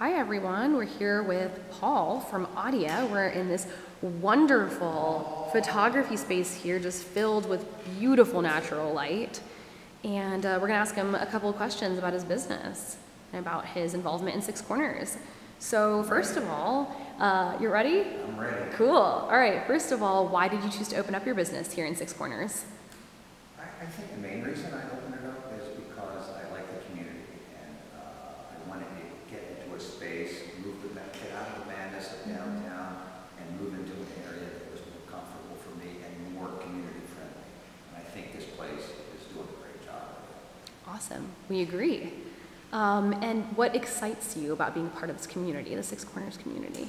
Hi everyone, we're here with Paul from Audia. We're in this wonderful photography space here, just filled with beautiful natural light. And uh, we're gonna ask him a couple of questions about his business and about his involvement in Six Corners. So first of all, uh, you're ready? I'm ready. Cool. All right, first of all, why did you choose to open up your business here in Six Corners? I, I think the main reason I opened it up is because I like the community and uh, I wanted to get into a space, move the, ma- get out of the madness of downtown and move into an area that was more comfortable for me and more community friendly. And I think this place is doing a great job. of it. Awesome. We agree. Um, and what excites you about being part of this community, the Six Corners community?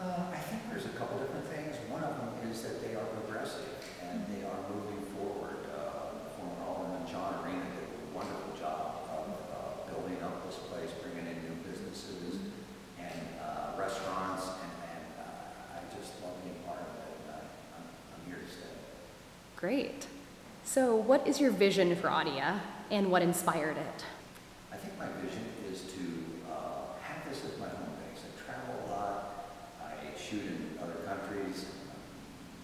Uh, I think there's a couple different things. One of them is that they are progressive and they are moving forward. Uh, Former Alderman John Arena did a wonderful job of uh, building up this place, bringing in new businesses and uh, restaurants, and, and uh, I just love being part of it. I'm, I'm here to stay. Great. So, what is your vision for Audia and what inspired it? I think my vision is to uh, have this as my home base. I travel a lot, I shoot in other countries,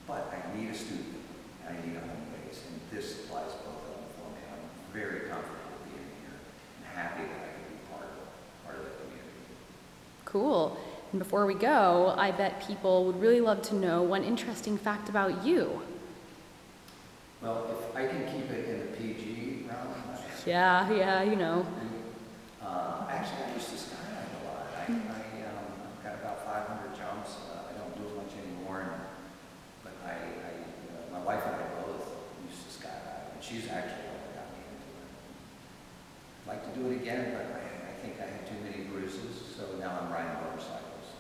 but I need a studio, and I need a home base, and this supplies both of them for me. I'm very comfortable being here, and happy that I can be part of, part of the community. Cool. And before we go, I bet people would really love to know one interesting fact about you. Well, if I can keep it in the PG realm, Yeah, yeah, you know. Uh, actually, I used to skydive a lot. I, I, um, I've got about five hundred jumps. Uh, I don't do as much anymore, and, but I, I, uh, my wife and I both used to skydive, and she's actually what got me into it. I'd like to do it again, but I, I think I had too many bruises, so now I'm riding motorcycles.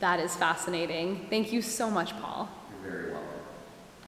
That is fascinating. Thank you so much, Paul.